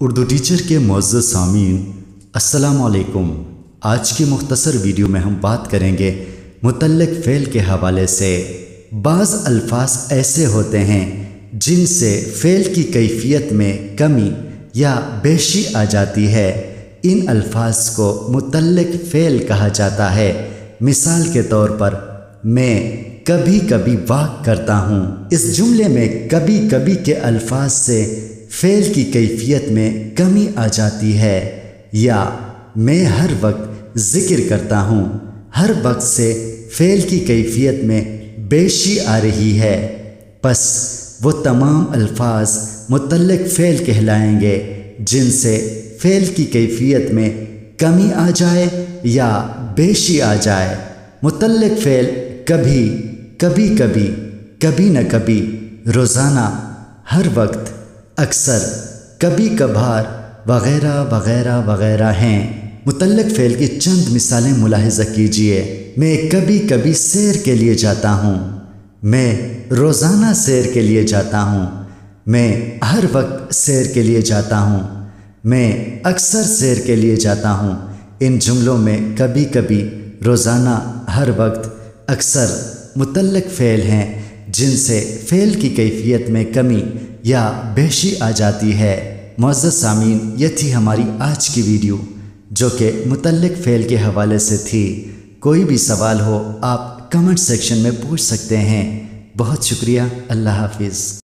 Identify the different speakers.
Speaker 1: Urdu teacher के मुज्ज़ सामीन असलकुम आज की मुख्तसर वीडियो में हम बात करेंगे मुतलक फ़ेल के हवाले से। बाज़ अल्फाज ऐसे होते हैं जिनसे फ़ेल की कैफियत में कमी या बेशी आ जाती है। इन अल्फाज को मुतलक फ़ेल कहा जाता है। मिसाल के तौर पर, मैं कभी कभी वाक करता हूँ। इस जुमले में कभी कभी के अल्फाज से फ़ेल की कैफियत में कमी आ जाती है। या मैं हर वक्त ज़िक्र करता हूँ, हर वक्त से फ़ेल की कैफियत में बेशी आ रही है। बस वो तमाम अल्फाज मुतलक फ़ेल कहलाएँगे, जिनसे फ़ेल की कैफियत में कमी आ जाए या बेशी आ जाए। मुतलक फ़ेल कभी कभी कभी कभी न कभी रोज़ाना हर वक्त अक्सर कभी कभार वगैरह वगैरह वगैरह हैं। मुतलक फ़ेल की चंद मिसालें मुलाहजा कीजिए। मैं कभी कभी सैर के लिए जाता हूँ। मैं रोज़ाना सैर के लिए जाता हूँ। मैं हर वक्त सैर के लिए जाता हूँ। मैं अक्सर सैर के लिए जाता हूँ। इन जुमलों में कभी कभी रोज़ाना, हर वक्त अक्सर मुतलक फ़ेल हैं, जिनसे फ़ेल की कैफियत में कमी या बेशी आ जाती है। मोज़ सामीन, ये थी हमारी आज की वीडियो, जो कि मुतलक फ़ेल के हवाले से थी। कोई भी सवाल हो, आप कमेंट सेक्शन में पूछ सकते हैं। बहुत शुक्रिया, अल्लाह हाफिज़।